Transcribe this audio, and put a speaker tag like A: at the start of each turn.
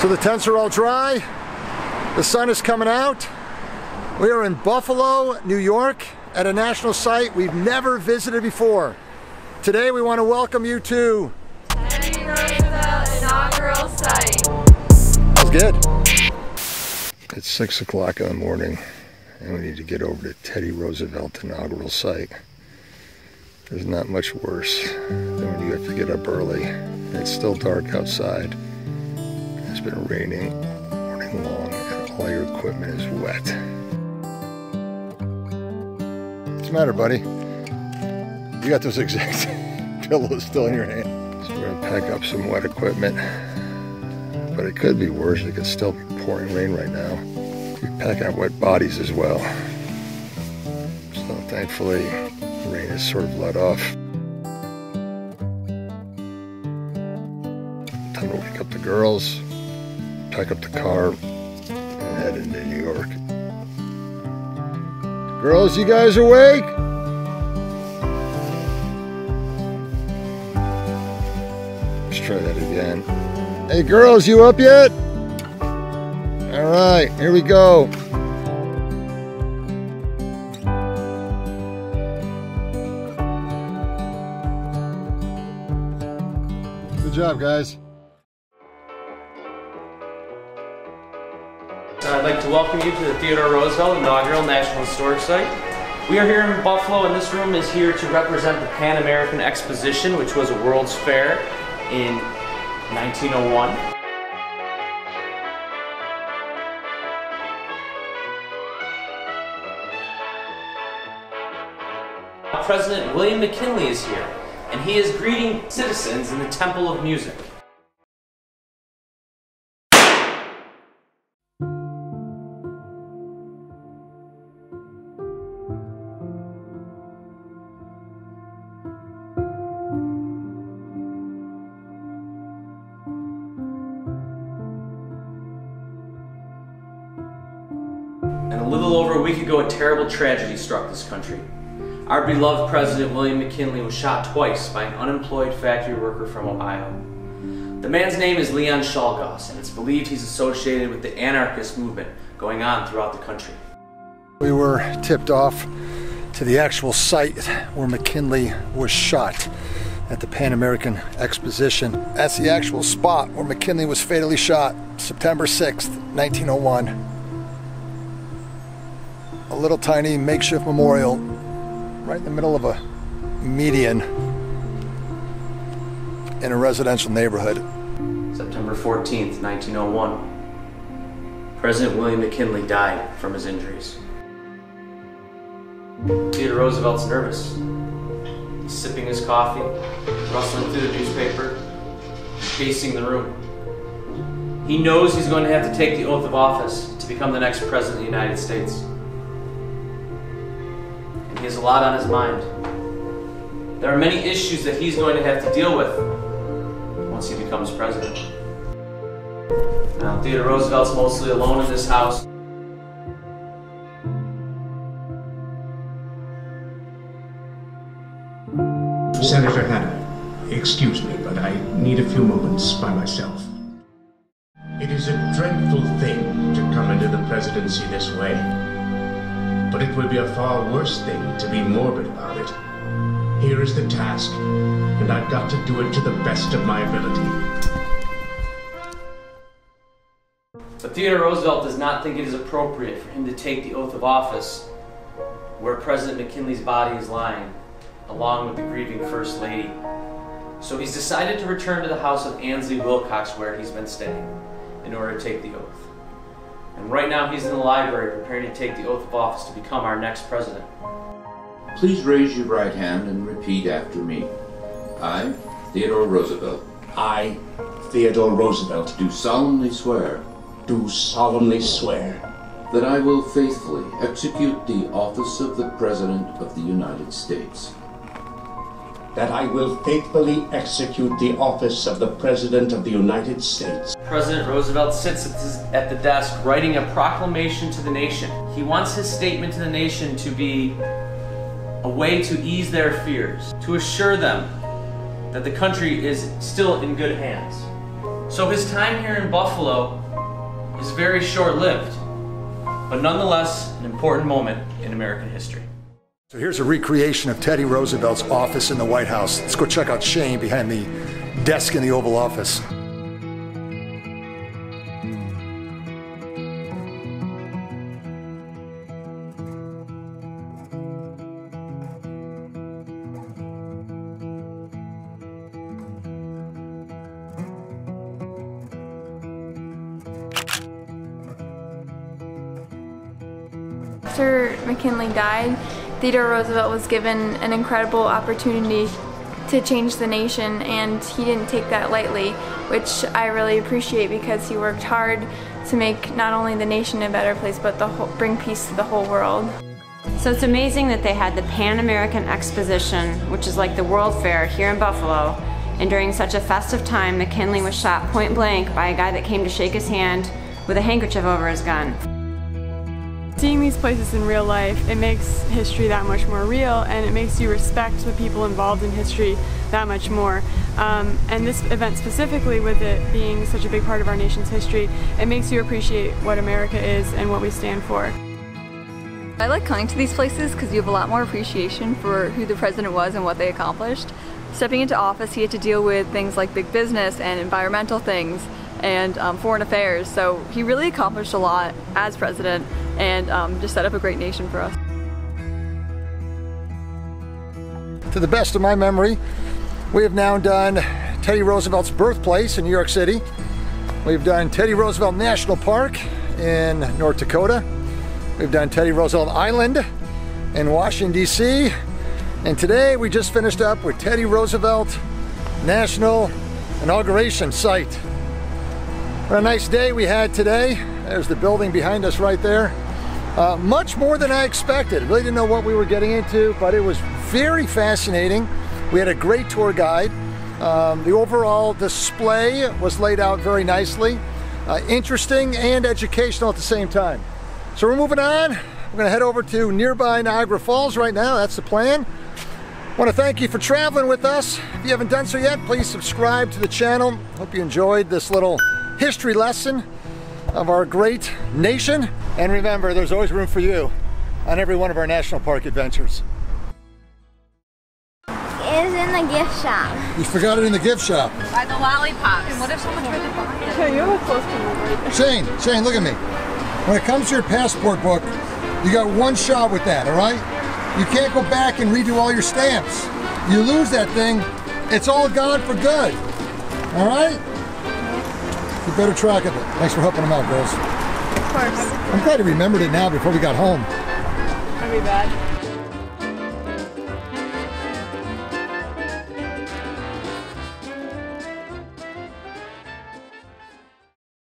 A: So the tents are all dry. The sun is coming out. We are in Buffalo, New York at a national site we've never visited before. Today we want to welcome you to
B: Teddy Roosevelt inaugural site.
A: That was good. It's six o'clock in the morning and we need to get over to Teddy Roosevelt inaugural site. There's not much worse than when you have to get up early it's still dark outside. It's been raining morning long and all your equipment is wet. What's the matter, buddy? You got those exact pillows still in your hand. So we're gonna pack up some wet equipment. But it could be worse. It could still be pouring rain right now. We pack out wet bodies as well. So thankfully, the rain has sort of let off. Time to wake up the girls, pack up the car, and head into New York. Girls, you guys awake? Let's try that again. Hey girls, you up yet? All right, here we go. Good job, guys.
C: Uh, I'd like to welcome you to the Theodore Roosevelt Inaugural National Historic Site. We are here in Buffalo, and this room is here to represent the Pan American Exposition, which was a World's Fair in 1901. President William McKinley is here, and he is greeting citizens in the Temple of Music. And a little over a week ago, a terrible tragedy struck this country. Our beloved President William McKinley was shot twice by an unemployed factory worker from Ohio. The man's name is Leon Czolgosz, and it's believed he's associated with the anarchist movement going on throughout the country.
A: We were tipped off to the actual site where McKinley was shot at the Pan American Exposition. That's the actual spot where McKinley was fatally shot, September 6th, 1901. A little tiny makeshift memorial right in the middle of a median in a residential neighborhood.
C: September 14th, 1901. President William McKinley died from his injuries. Theodore Roosevelt's nervous. Sipping his coffee, rustling through the newspaper, pacing the room. He knows he's going to have to take the oath of office to become the next president of the United States. And he has a lot on his mind. There are many issues that he's going to have to deal with once he becomes president. Now, Theodore Roosevelt's mostly alone in this house.
D: Senator Hanna, excuse me, but I need a few moments by myself. It is a dreadful thing to come into the presidency this way. But it would be a far worse thing to be morbid about it. Here is the task, and I've got to do it to the best of my ability.
C: But Theodore Roosevelt does not think it is appropriate for him to take the oath of office where President McKinley's body is lying, along with the grieving First Lady. So he's decided to return to the house of Ansley Wilcox where he's been staying in order to take the oath. And right now he's in the library preparing to take the oath of office to become our next president.
E: Please raise your right hand and repeat after me. I, Theodore Roosevelt,
D: I, Theodore Roosevelt,
E: do solemnly swear
D: do solemnly swear
E: that I will faithfully execute the office of the President of the United States.
D: That I will faithfully execute the office of the President of the United States
C: President Roosevelt sits at, the desk writing a proclamation to the nation. He wants his statement to the nation to be a way to ease their fears, to assure them that the country is still in good hands. So his time here in Buffalo is very short lived, but nonetheless an important moment in American history.
A: So here's a recreation of Teddy Roosevelt's office in the White House. Let's go check out Shane behind the desk in the Oval Office.
F: After McKinley died, Theodore Roosevelt was given an incredible opportunity to change the nation and he didn't take that lightly, which I really appreciate because he worked hard to make not only the nation a better place but the whole, bring peace to the whole world.
G: So it's amazing that they had the Pan American Exposition, which is like the World Fair here in Buffalo, and during such a festive time, McKinley was shot point blank by a guy that came to shake his hand with a handkerchief over his gun.
F: Seeing these places in real life, it makes history that much more real and it makes you respect the people involved in history that much more. Um, and this event specifically, with it being such a big part of our nation's history, it makes you appreciate what America is and what we stand for.
H: I like coming to these places because you have a lot more appreciation for who the president was and what they accomplished. Stepping into office, he had to deal with things like big business and environmental things and um, foreign affairs. So he really accomplished a lot as president and um, just set up a great nation for us.
A: To the best of my memory, we have now done Teddy Roosevelt's birthplace in New York City. We've done Teddy Roosevelt National Park in North Dakota. We've done Teddy Roosevelt Island in Washington, D.C. And today we just finished up with Teddy Roosevelt National Inauguration Site. What a nice day we had today. There's the building behind us right there. Uh, much more than I expected. Really didn't know what we were getting into, but it was very fascinating. We had a great tour guide. Um, the overall display was laid out very nicely. Uh, interesting and educational at the same time. So we're moving on. We're gonna head over to nearby Niagara Falls right now. That's the plan. Want to thank you for traveling with us. If you haven't done so yet, please subscribe to the channel. Hope you enjoyed this little history lesson of our great nation. And remember, there's always room for you on every one of our national park adventures.
I: is in the gift shop.
A: You forgot it in the gift shop.
B: By the lollipops. And what if someone tried to buy it?
F: Okay, you're close to me right
A: Shane, Shane, look at me. When it comes to your passport book, you got one shot with that, all right? You can't go back and redo all your stamps. You lose that thing, it's all gone for good. All right? You better track of it. Thanks for helping them out, girls.
F: Of course.
A: I'm glad you remembered it now before we got home.
F: That'd be bad.